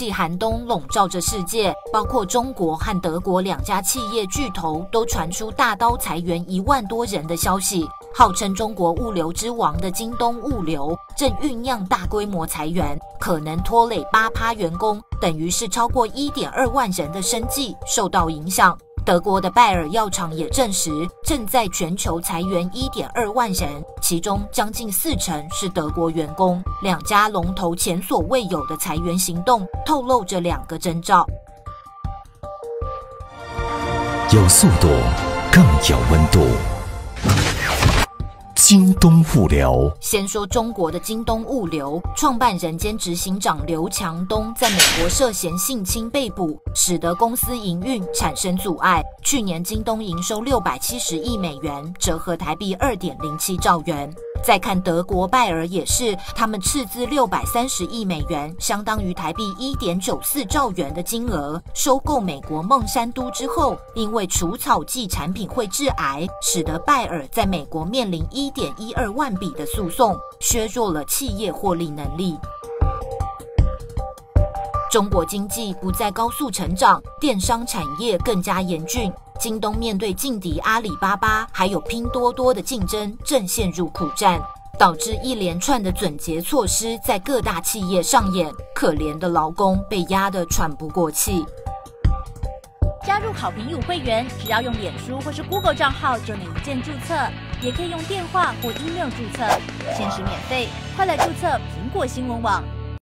气寒冬笼罩着世界，包括中国和德国两家企业巨头都传出大刀裁员一万多人的消息。号称中国物流之王的京东物流正酝酿大规模裁员，可能拖累八趴员工，等于是超过一点二万人的生计受到影响。德国的拜耳药厂也证实，正在全球裁员一点二万人，其中将近四成是德国员工。两家龙头前所未有的裁员行动，透露着两个征兆：有速度，更有温度。京东物流，先说中国的京东物流创办人兼执行长刘强东在美国涉嫌性侵被捕，使得公司营运产生阻碍。去年京东营收六百七十亿美元，折合台币二点零七兆元。再看德国拜耳也是，他们斥资六百三十亿美元，相当于台币一点九四兆元的金额，收购美国孟山都之后，因为除草剂产品会致癌，使得拜耳在美国面临一点一二万笔的诉讼，削弱了企业获利能力。中国经济不再高速成长，电商产业更加严峻。京东面对劲敌阿里巴巴还有拼多多的竞争，正陷入苦战，导致一连串的准结措施在各大企业上演。可怜的劳工被压得喘不过气。加入好评友会员，只要用脸书或是 Google 账号就能一键注册，也可以用电话或 email 注册，限时免费。快来注册苹果新闻网。